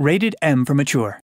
Rated M for Mature.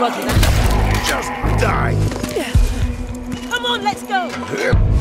Roger that. Just die. Come on, let's go.